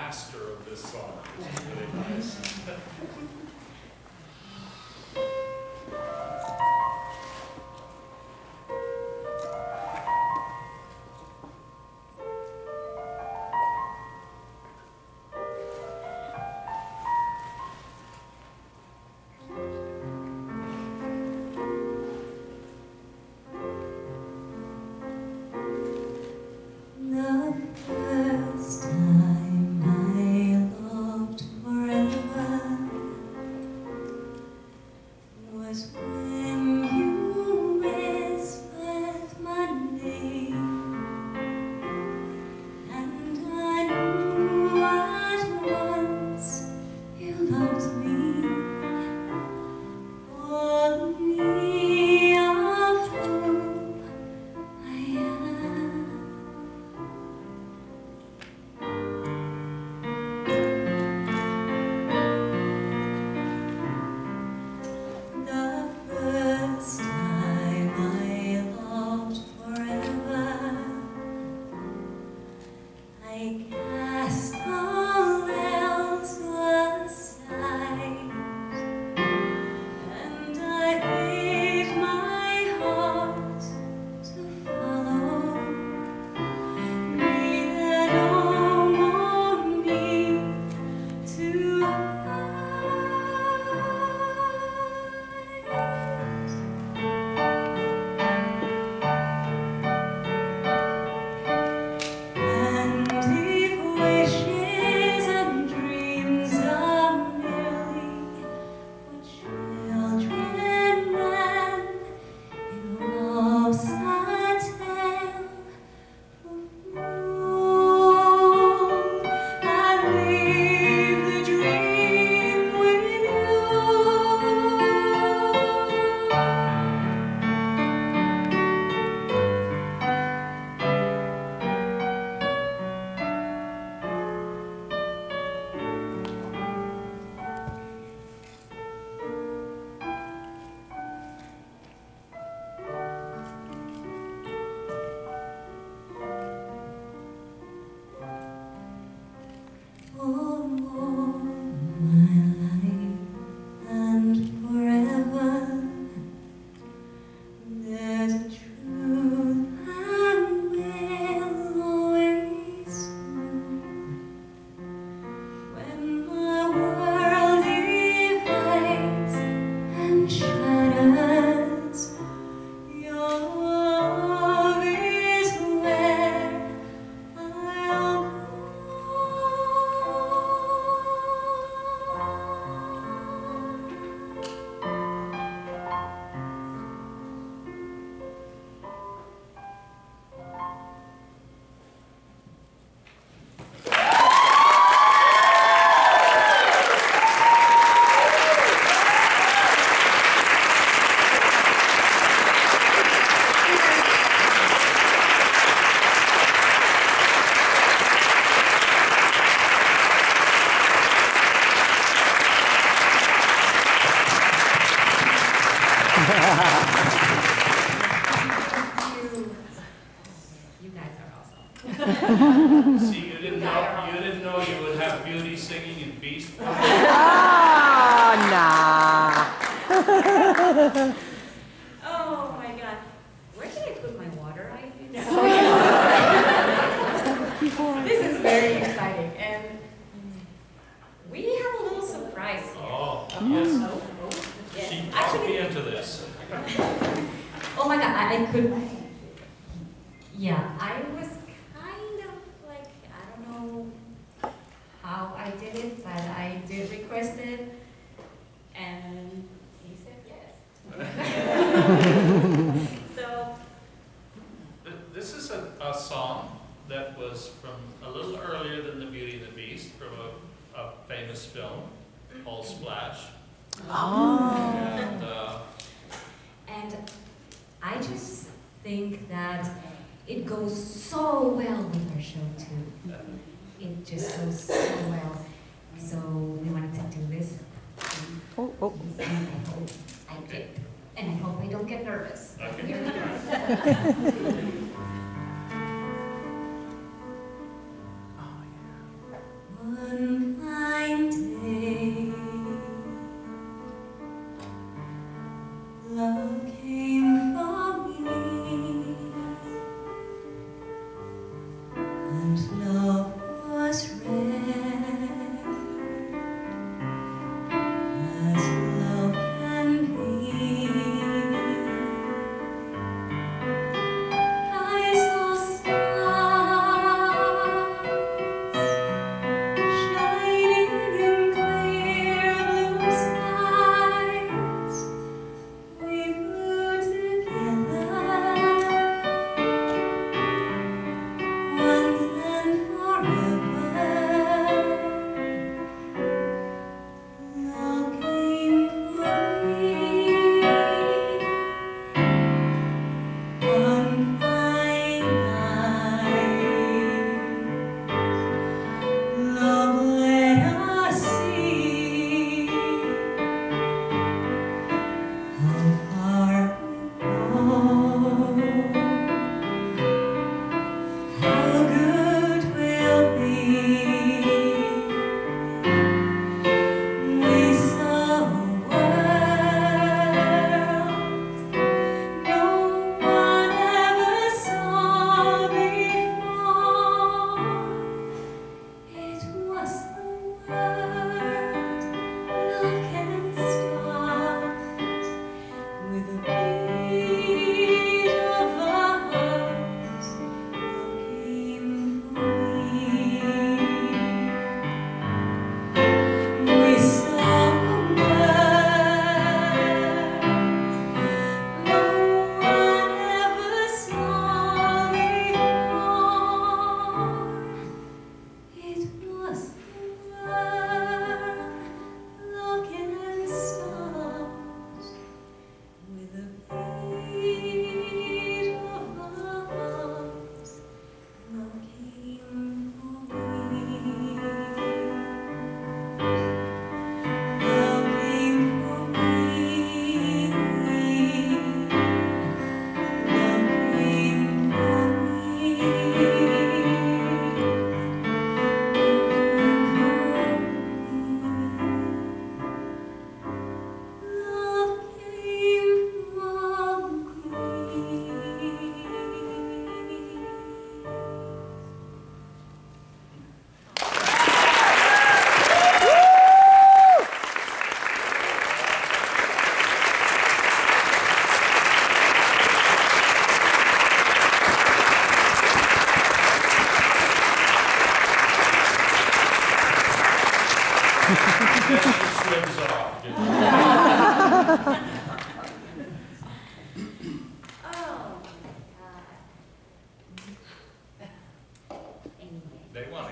master of this song. Really nice. Yes. Mm. She'd be into this. Oh my God, I, I could it just goes so well. So we wanted to do this. Oh, oh. I did. And I hope I don't get nervous. Okay.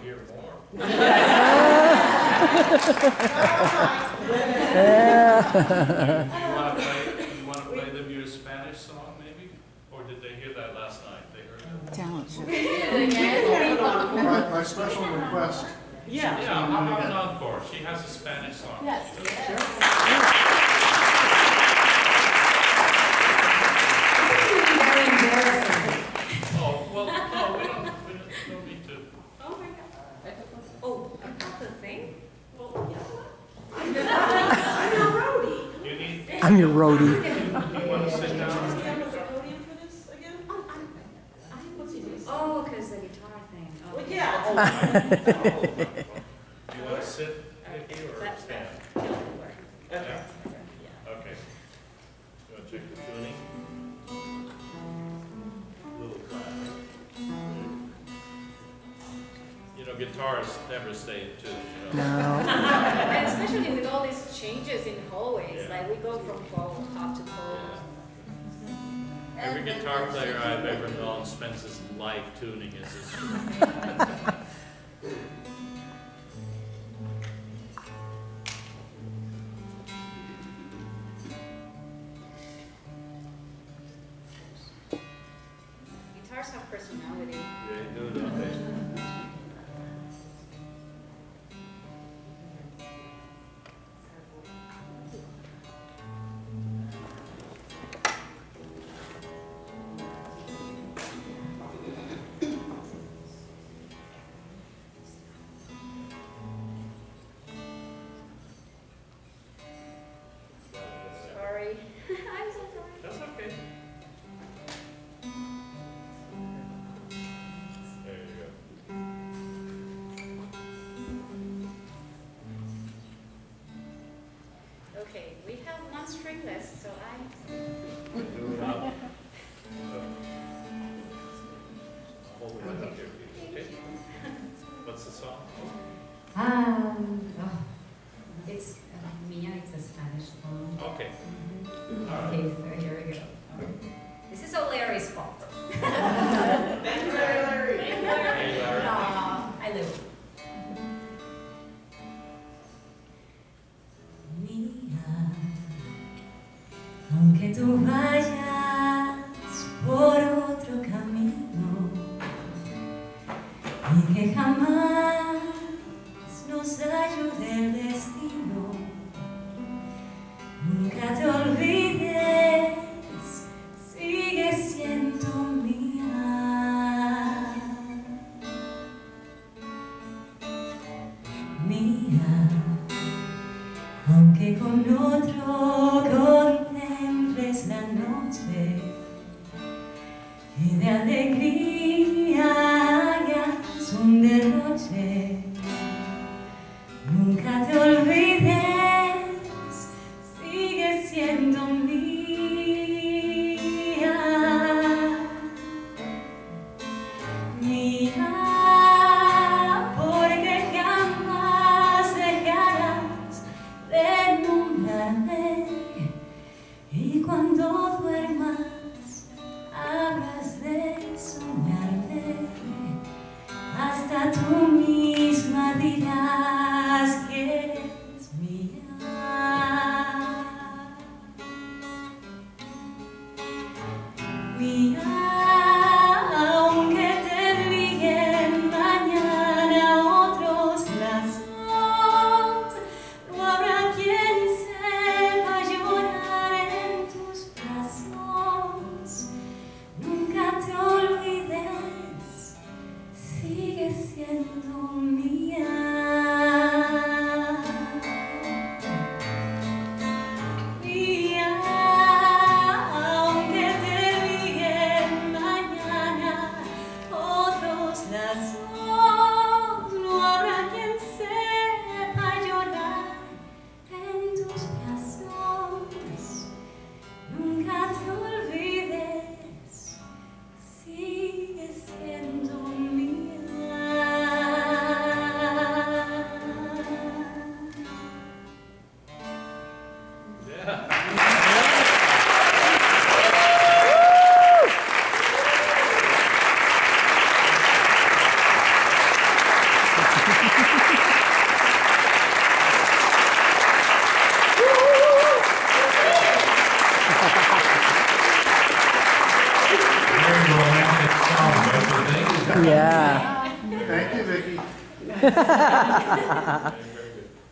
to hear more. yeah. you, you want to play, play them your Spanish song, maybe? Or did they hear that last night? They heard it. Talent my, my special request. Yeah. Yeah, how about an encore? She has a Spanish song. Yes. Oh, that's a thing? Well, yeah. I'm your roadie. You I'm your roadie. Oh, because the guitar thing. Oh. Well, yeah. guitar player I've ever known spends his life tuning is his stringless, so aunque tú vayas por otro camino y que jamás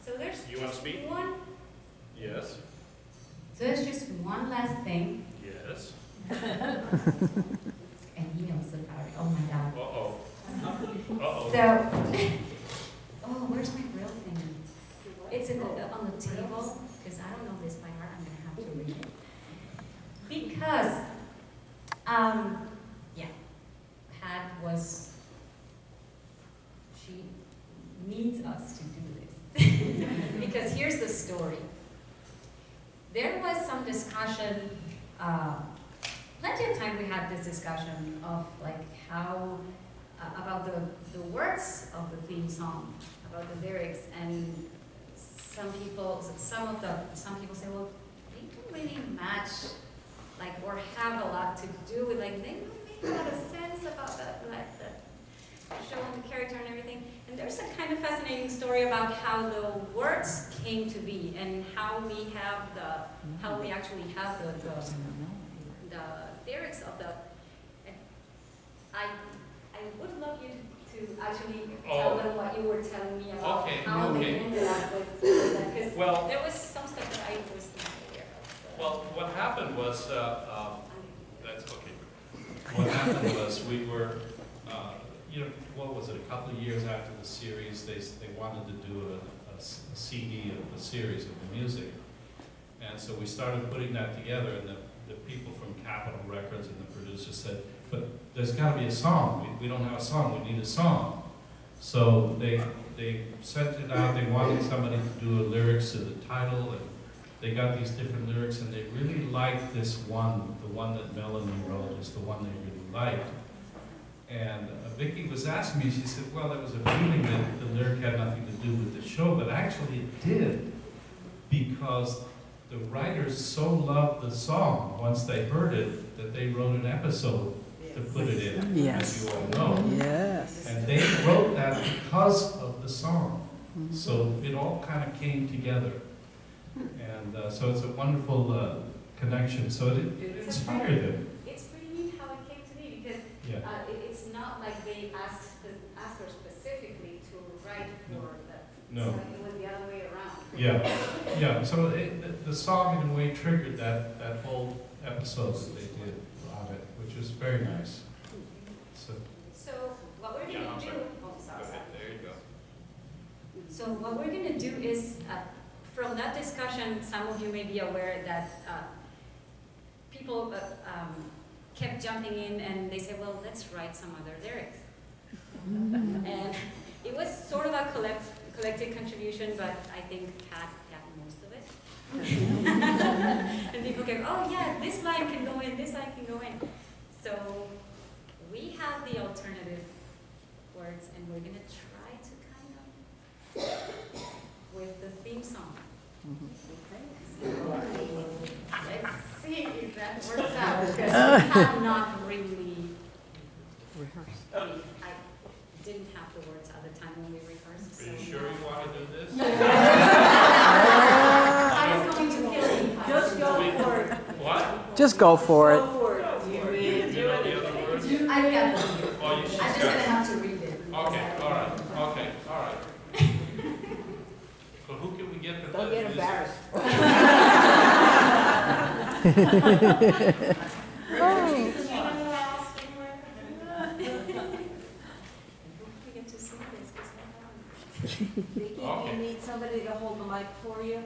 So there's You want to speak? one. Yes, So there's just one last thing, yes. and he knows about it. Oh my God. Uh-oh. Uh-oh. So, oh, where's my real thing? It's in the, on the table, because I don't know this by heart, I'm gonna have to read it. Because, um, yeah, Pat was, she needs us to do this. Because here's the story. There was some discussion, uh, plenty of time we had this discussion of like how uh, about the, the words of the theme song, about the lyrics, and some people, some of the, some people say, well, they don't really match, like, or have a lot to do with, like, they don't make a lot of sense about the, like, the show and the character and everything. And there's a kind of fascinating story about how the words came to be and how we have the, how we actually have the, the, the lyrics of the, I, I would love you to, to actually tell Oh. them what you were telling me about Okay, how they ended up with, because Well- there was some stuff that I was not aware of. so- Well, what happened was, uh, um, that's okay. What happened was, we were, uh, you know, what was it, a couple of years after the series, they, they wanted to do a CD of the series of the music. And so we started putting that together, and the, the people from Capitol Records and the producers said, but there's gotta be a song, we, we don't have a song, we need a song. So they, they sent it out, they wanted somebody to do lyrics to the title, and they got these different lyrics and they really liked this one, the one that Melanie wrote is the one they really liked. And uh, Vicky was asking me, she said, well, there was a feeling that the lyric had nothing to do with the show, but actually it did. Because the writers so loved the song, once they heard it, that they wrote an episode to put it in, as you all know. Yes. And they wrote that because of the song. So it all kind of came together. And uh, so it's a wonderful uh, connection. So it, it inspired them. It's pretty neat how it came to be because Yeah. uh, it, it's not like they asked, asked her specifically to write for the, No. so it was the other way around. Yeah. Yeah. So it, the, the song, in a way, triggered that, that whole episode that they did on it, which was very nice. So, So what we're Yeah, gonna I'm do, sorry. oh, sorry, sorry. there you go. So what we're gonna do is, uh, from that discussion, some of you may be aware that uh, people uh, um, kept jumping in and they said, well, let's write some other lyrics. And it was sort of a collect, collective contribution, but I think Pat got most of it. And people go, oh yeah, this line can go in, this line can go in. So we have the alternative words and we're gonna try to kind of with the theme song. Mm-hmm. Okay. Let's see if that works out, because uh. we have not really, I mean, I didn't have the words at the time when we rehearsed, Are so. you sure you want to do this? I was going to kill you. Just go for it. What? Just go for it. Go for it. You really Do do you know it. the other words? I've got them. Oh, you, she's I'm just got gonna it. have to read it. Okay, all right, okay, all right. So who can we get to? Don't get this? embarrassed. We get to sing this, 'cause I don't- Vicky, do Okay. you need somebody to hold the mic for you?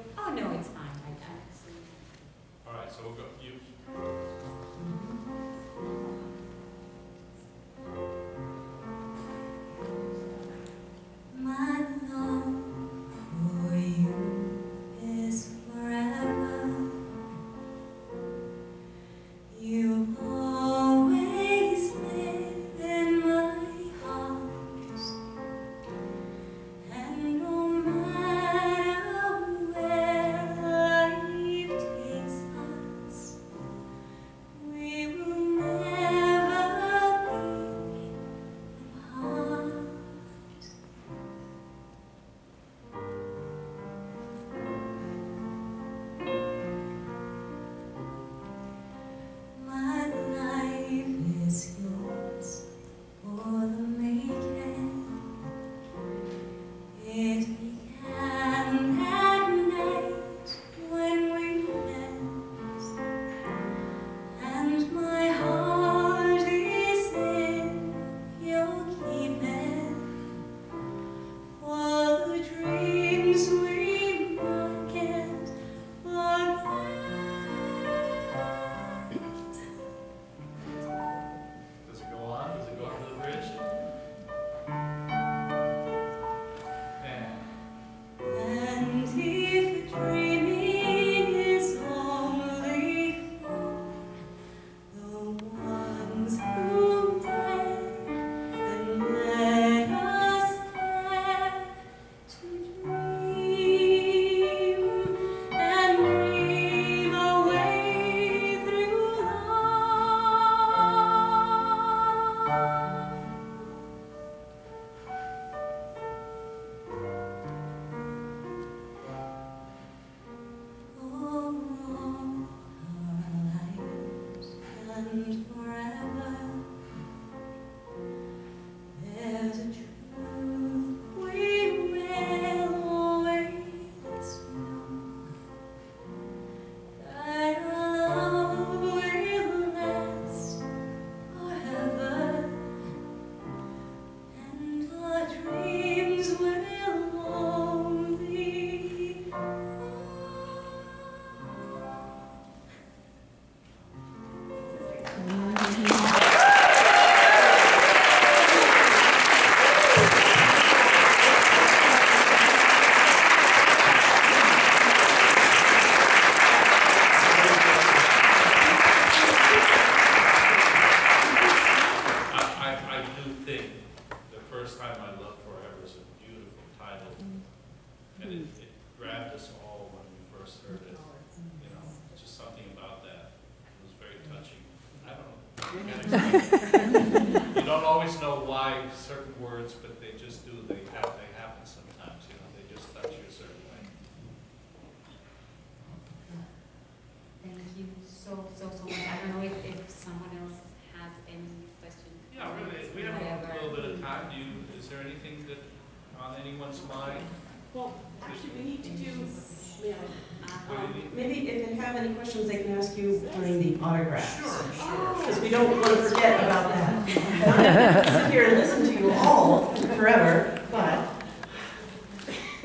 Um, Maybe if they have any questions, they can ask you during the autographs. Sure, sure. Because we don't want to forget about that. sit here and listen to you all forever, but.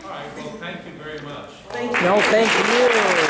All right, well, thank you very much. Thank you. No, thank you.